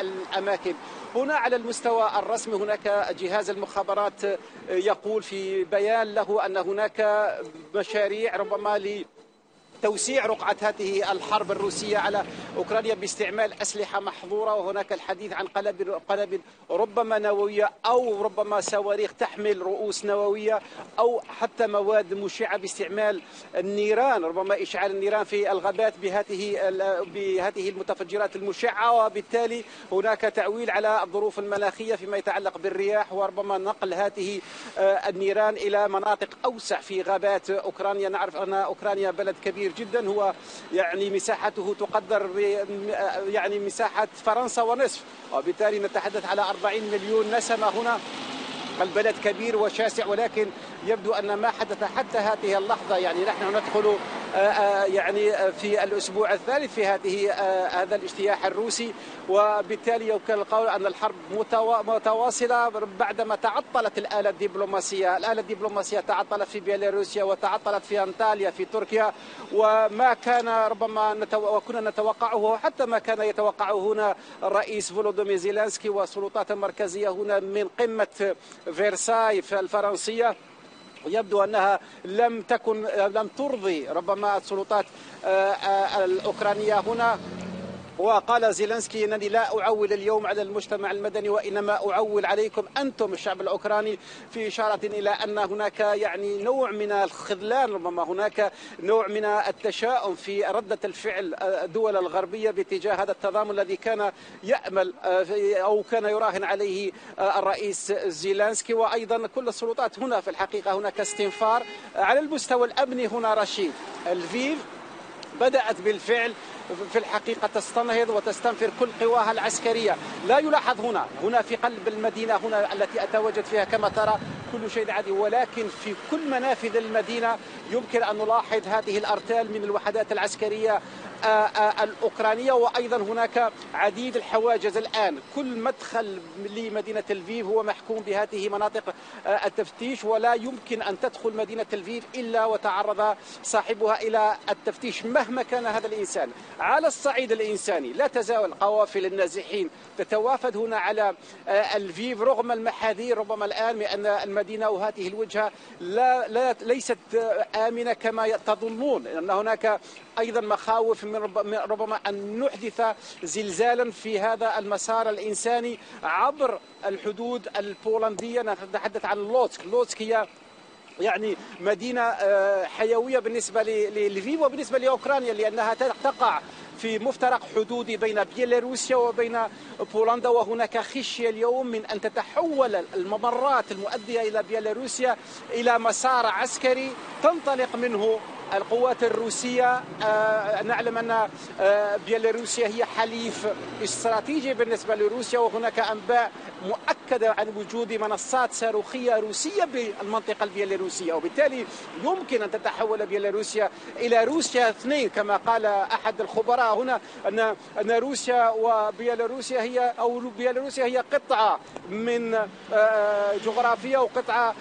الأماكن. هنا على المستوى الرسمي هناك جهاز المخابرات يقول في بيان له أن هناك مشاريع ربما توسيع رقعة هذه الحرب الروسية على أوكرانيا باستعمال أسلحة محظورة وهناك الحديث عن قنابل قنابل ربما نووية أو ربما صواريخ تحمل رؤوس نووية أو حتى مواد مشعة باستعمال النيران ربما إشعال النيران في الغابات بهذه بهذه المتفجرات المشعة وبالتالي هناك تعويل على الظروف المناخية فيما يتعلق بالرياح وربما نقل هذه النيران إلى مناطق أوسع في غابات أوكرانيا. نعرف أن أوكرانيا بلد كبير جدا. هو يعني مساحته تقدر يعني مساحة فرنسا ونصف. وبالتالي نتحدث على 40 مليون نسمة هنا. البلد كبير وشاسع ولكن يبدو أن ما حدث حتى هذه اللحظة يعني نحن ندخل يعني في الأسبوع الثالث في هذه هذا الاجتياح الروسي. وبالتالي يمكن القول أن الحرب متواصلة بعدما تعطلت الآلة الدبلوماسية، الآلة الدبلوماسية تعطلت في بيلاروسيا وتعطلت في أنطاليا في تركيا. وما كان ربما نتو... وكنا نتوقعه حتى ما كان يتوقعه هنا الرئيس فولودومير زيلانسكي والسلطات المركزية هنا من قمة فيرساي الفرنسية. يبدو أنها لم تكن لم ترضي ربما السلطات الأوكرانية هنا. وقال زيلنسكي إنني لا أعول اليوم على المجتمع المدني وإنما أعول عليكم أنتم الشعب الأوكراني في إشارة إلى أن هناك يعني نوع من الخذلان ربما هناك نوع من التشاؤم في ردة الفعل الدول الغربية باتجاه هذا التضامن الذي كان يأمل أو كان يراهن عليه الرئيس زيلانسكي. وأيضا كل السلطات هنا في الحقيقة هناك استنفار. على المستوى الأمني هنا رشيد الفيف بدأت بالفعل في الحقيقة تستنهض وتستنفر كل قواها العسكرية. لا يلاحظ هنا هنا في قلب المدينة هنا التي أتواجد فيها كما ترى كل شيء عادي. ولكن في كل منافذ المدينة يمكن أن نلاحظ هذه الأرتال من الوحدات العسكرية الأوكرانية وأيضا هناك عديد الحواجز الآن. كل مدخل لمدينة الفيف هو محكوم بهذه مناطق التفتيش ولا يمكن أن تدخل مدينة الفيف إلا وتعرض صاحبها إلى التفتيش مهما كان هذا الإنسان. على الصعيد الإنساني لا تزال قوافل النازحين تتوافد هنا على الفيف رغم المحاذير ربما الآن بأن المدينة وهذه الوجهة لا, لا ليست آمنة كما تظنون. أن هناك أيضا مخاوف من ربما أن نحدث زلزالا في هذا المسار الإنساني عبر الحدود البولندية. نتحدث عن لوتسك. لوتسك هي يعني مدينة حيوية بالنسبة للفيف وبالنسبة لأوكرانيا لأنها تقع في مفترق حدودي بين بيلاروسيا وبين بولندا. وهناك خشية اليوم من أن تتحول الممرات المؤدية إلى بيلاروسيا إلى مسار عسكري تنطلق منه القوات الروسية نعلم أن بيلاروسيا هي حليف استراتيجي بالنسبة لروسيا وهناك أنباء مؤكدة عن وجود منصات صاروخية روسية بالمنطقة البيلاروسية وبالتالي يمكن أن تتحول بيلاروسيا إلى روسيا اثنين كما قال أحد الخبراء هنا أن أن روسيا وبيلاروسيا هي أو بيلاروسيا هي قطعة من جغرافية وقطعة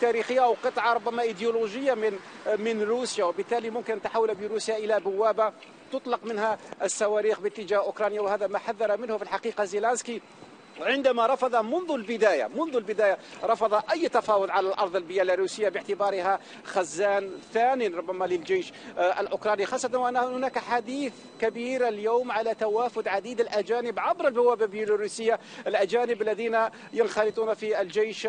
تاريخية أو قطعة ربما إيديولوجية من من روسيا. وبالتالي ممكن تحول بروسيا إلى بوابة تطلق منها الصواريخ باتجاه أوكرانيا. وهذا ما حذر منه في الحقيقة زيلانسكي. عندما رفض منذ البداية منذ البداية رفض أي تفاوض على الأرض البيلاروسية باعتبارها خزان ثاني ربما للجيش الأوكراني خاصة وأن هناك حديث كبير اليوم على توافد عديد الأجانب عبر البوابة البيلاروسية الأجانب الذين ينخرطون في الجيش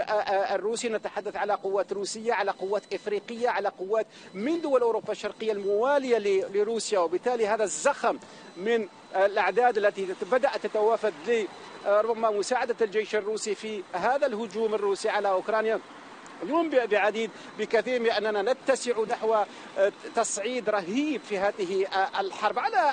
الروسي. نتحدث على قوات روسية على قوات إفريقية على قوات من دول أوروبا الشرقية الموالية لروسيا. وبالتالي هذا الزخم من الأعداد التي بدأت تتوافد ربما مساعدة الجيش الروسي في هذا الهجوم الروسي على أوكرانيا. اليوم بعديد بكثير من أننا نتسع نحو تصعيد رهيب في هذه الحرب. على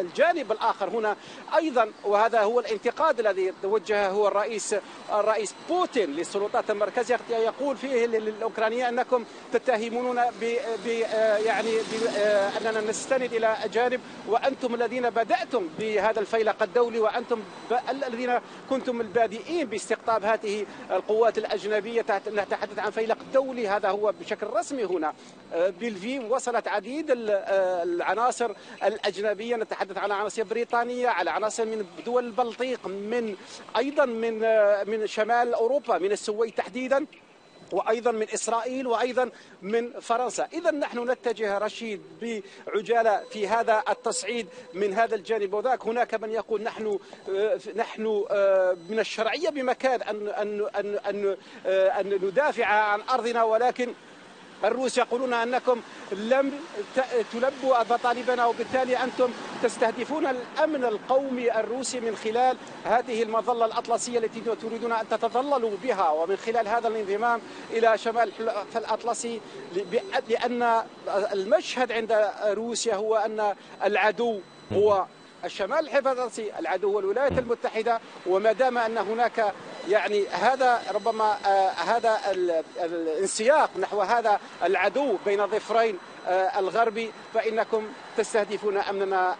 الجانب الآخر هنا أيضا وهذا هو الانتقاد الذي وجهه الرئيس الرئيس بوتين للسلطات المركزية يقول فيه للأوكرانيين أنكم تتهموننا ب يعني أننا نستند إلى اجانب وأنتم الذين بدأتم بهذا الفيلق الدولي وأنتم الذين كنتم البادئين باستقطاب هذه القوات الأجنبية تحت نتحدث عن فيلق دولي هذا هو بشكل رسمي هنا. بلفيم وصلت عديد العناصر الأجنبية. نتحدث على عناصر بريطانية على عناصر من دول البلطيق من أيضا من من شمال أوروبا من السويد تحديدا. وأيضا من إسرائيل وأيضا من فرنسا، اذا نحن نتجه رشيد بعجالة في هذا التصعيد من هذا الجانب. وذاك، هناك من يقول نحن نحن من الشرعية بمكان أن أن أن أن, أن ندافع عن أرضنا ولكن الروس يقولون أنكم لم تلبوا مطالبنا وبالتالي أنتم تستهدفون الأمن القومي الروسي من خلال هذه المظلة الأطلسية التي تريدون أن تتظللوا بها. ومن خلال هذا الانضمام إلى شمال الأطلسي لأن المشهد عند روسيا هو أن العدو هو الشمال الحفاظي العدو هو الولايات المتحدة وما دام أن هناك يعني هذا ربما آه هذا الانسياق نحو هذا العدو بين ضفرين آه الغربي فإنكم تستهدفون أمننا